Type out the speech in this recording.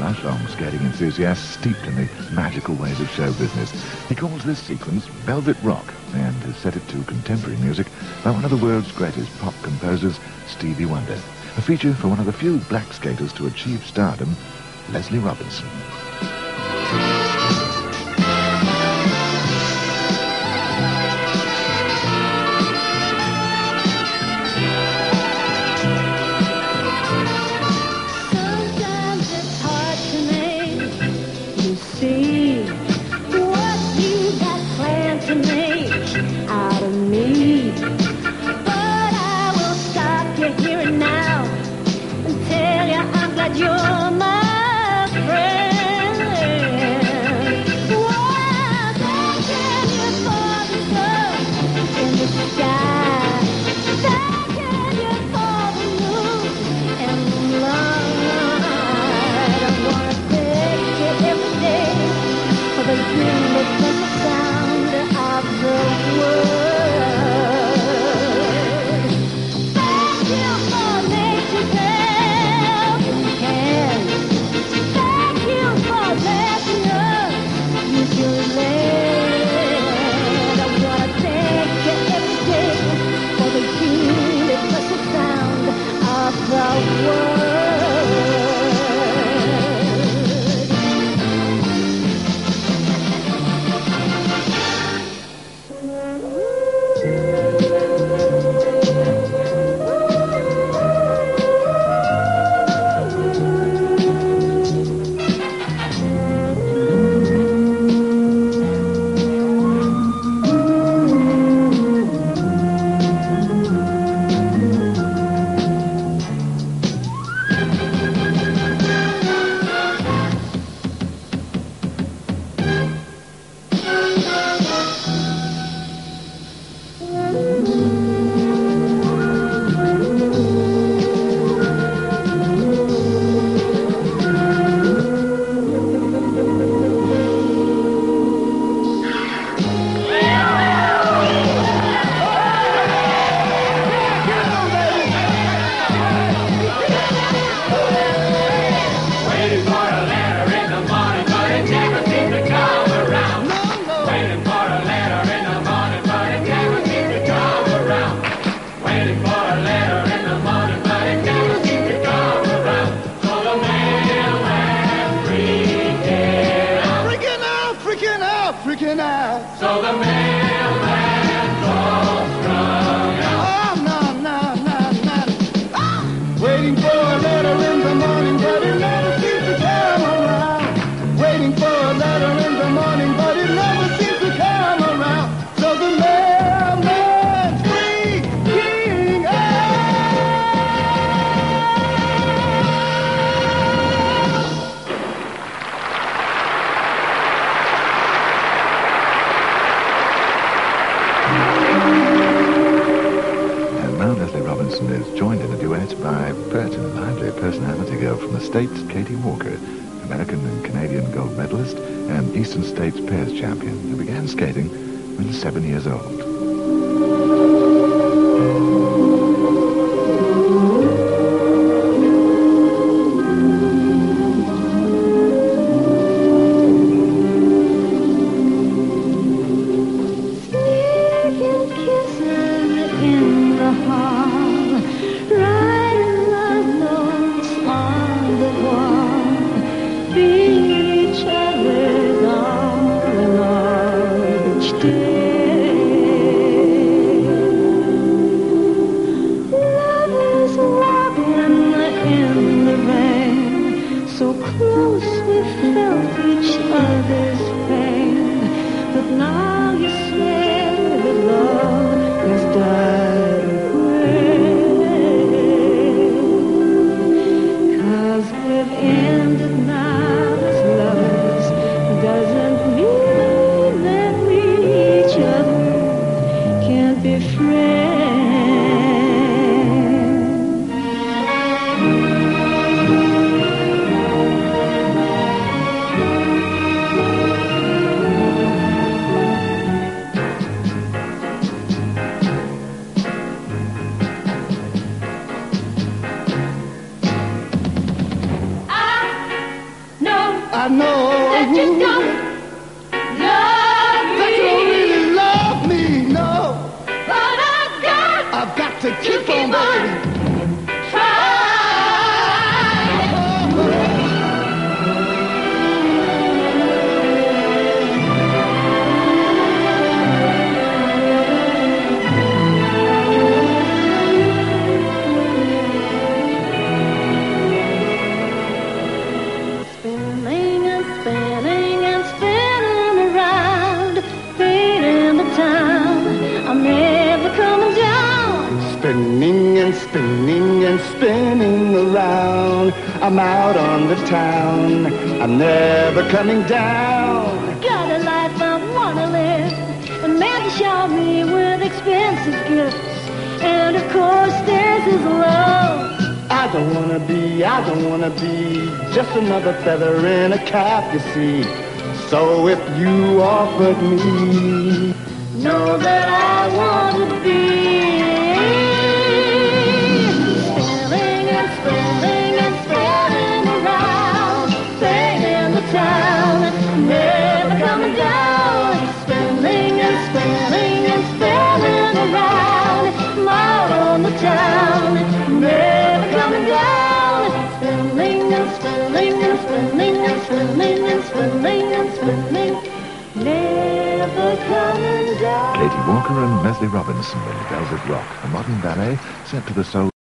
lifelong skating enthusiast steeped in the magical ways of show business. He calls this sequence Velvet Rock and has set it to contemporary music by one of the world's greatest pop composers, Stevie Wonder. A feature for one of the few black skaters to achieve stardom, Leslie Robinson. is joined in a duet by pert and lively personality girl from the States, Katie Walker, American and Canadian gold medalist and Eastern States pairs champion, who began skating when seven years old. I know that you don't love me. that you don't really love me. No, But I got I've got to keep, keep on, on. baby. Spinning and spinning and spinning around. I'm out on the town. I'm never coming down. Got a life I wanna live, and man to shower me with expensive gifts. And of course, there's his love. I don't wanna be, I don't wanna be just another feather in a cap, you see. So if you offered me, Know that I want to be and spinning and spinning and spinning and spinning and spinning, never coming down. Katie Walker and Leslie Robinson in Velvet Rock, a modern ballet set to the soul.